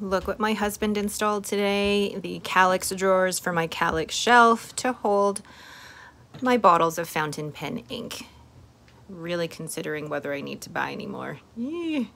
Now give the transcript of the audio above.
Look what my husband installed today. The Kallax drawers for my Kallax shelf to hold my bottles of fountain pen ink. Really considering whether I need to buy any more. Yee.